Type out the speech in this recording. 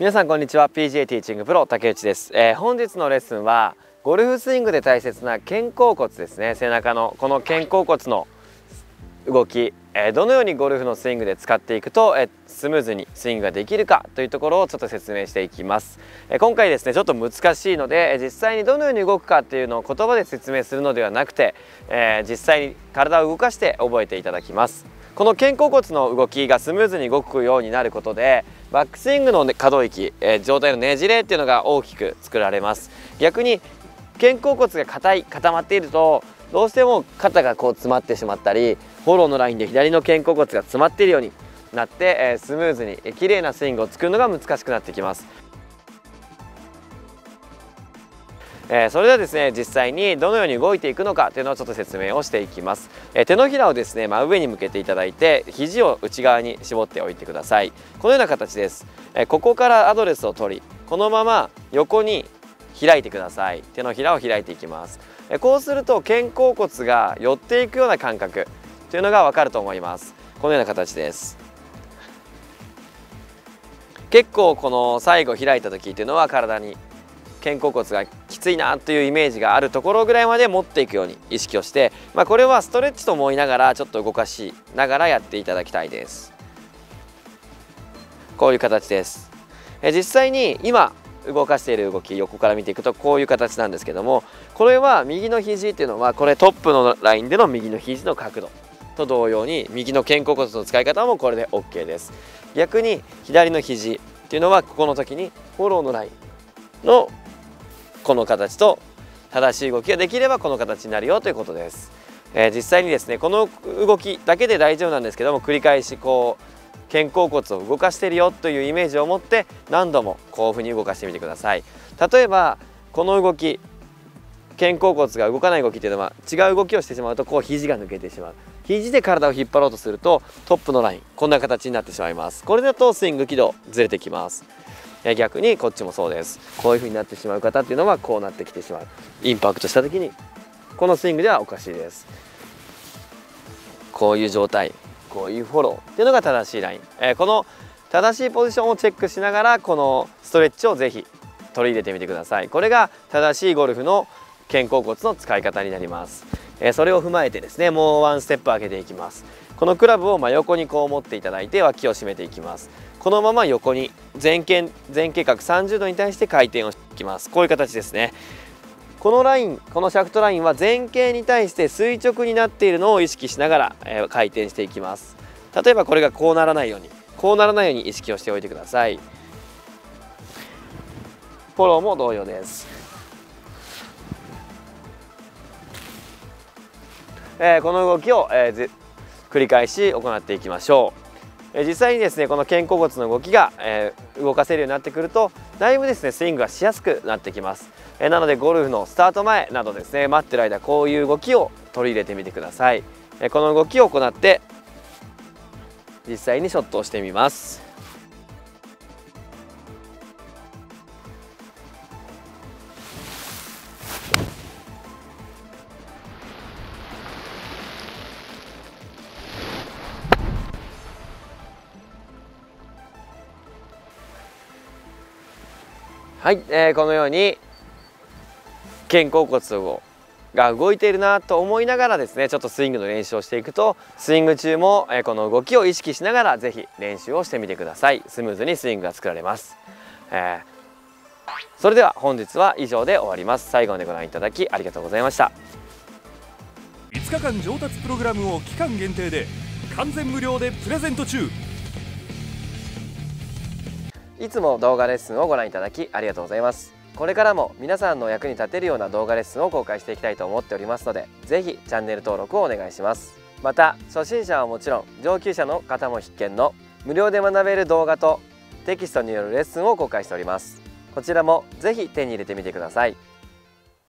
皆さんこんにちは。PGA ティーチングプロ竹内です、えー、本日のレッスンはゴルフスイングで大切な肩甲骨ですね。背中のこの肩甲骨の動き、えー、どのようにゴルフのスイングで使っていくと、えー、スムーズにスイングができるかというところをちょっと説明していきます、え、今回ですねちょっと難しいので実際にどのように動くかっていうのを言葉で説明するのではなくて、え実際に体を動かして覚えていただきます。この肩甲骨の動きがスムーズに動くようになることでバックスイングの可動域、えー、状態のねじれっていうのが大きく作られます。逆に肩甲骨が硬い固まっているとどうしても肩がこう詰まってしまったりフォローのラインで左の肩甲骨が詰まっているようになって、えー、スムーズに綺麗なスイングを作るのが難しくなってきます。えー、それではですね実際にどのように動いていくのかというのをちょっと説明をしていきます、えー、手のひらをですね真上に向けていただいて肘を内側に絞っておいてください。このような形です、えー、ここからアドレスを取りこのまま横に開いてください。手のひらを開いていきます。えこうすると肩甲骨が寄っていくような感覚というのがわかると思います。このような形です。結構この最後開いた時っていうのは体に肩甲骨がついなというイメージがあるところぐらいまで持っていくように意識をして、まあ、これはストレッチと思いながらちょっと動かしながらやっていただきたいです。こういう形です。え実際に今動かしている動き横から見ていくとこういう形なんですけどもこれは右の肘っていうのはこれトップのラインでの右の肘の角度。と同様に右の肩甲骨の使い方もこれで OK です。逆に左の肘っていうのはここの時にフォローのラインのこの形と正しい動きができればこの形になるよということです、えー、実際にですねこの動きだけで大丈夫なんですけども繰り返しこう肩甲骨を動かしてるよというイメージを持って何度もこういうふうに動かしてみてください。例えばこの動き肩甲骨が動かない動きっていうのは違う動きをしてしまうとこう肘が抜けてしまう。肘で体を引っ張ろうとするとトップのラインこんな形になってしまいます。これだとスイング軌道ずれてきます。逆にこっちもそうです。こういう風になってしまう方っていうのはこうなってきてしまう。インパクトした時にこのスイングではおかしいです。こういう状態こういうフォローっていうのが正しいライン、えー、この正しいポジションをチェックしながらこのストレッチをぜひ取り入れてみてください。これが正しいゴルフの肩甲骨の使い方になります、えー、それを踏まえてですねもうワンステップ上げていきます。このクラブを真横にこう持っていただいて脇を締めていきます。このまま横に前傾前傾角30度に対して回転をしていきます。こういう形ですね。このラインこのシャフトラインは前傾に対して垂直になっているのを意識しながら、えー、回転していきます。例えばこれがこうならないようにこうならないように意識をしておいてください。フォローも同様です。えー、この動きを、えー、繰り返し行っていきましょう。実際にですねこの肩甲骨の動きが、えー、動かせるようになってくるとだいぶですねスイングがしやすくなってきます、えー、なのでゴルフのスタート前などですね待ってる間こういう動きを取り入れてみてください、えー、この動きを行って実際にショットをしてみます。はい、えー、このように肩甲骨をが動いているなと思いながらですねちょっとスイングの練習をしていくとスイング中も、えー、この動きを意識しながら是非練習をしてみてください。スムーズにスイングが作られます、えー、それでは本日は以上で終わります。最後までご覧いただきありがとうございました。5日間上達プログラムを期間限定で完全無料でプレゼント中。いつも動画レッスンをご覧いただきありがとうございます。これからも皆さんの役に立てるような動画レッスンを公開していきたいと思っておりますので是非チャンネル登録をお願いします。また初心者はもちろん上級者の方も必見の無料で学べる動画とテキストによるレッスンを公開しております。こちらも是非手に入れてみてください。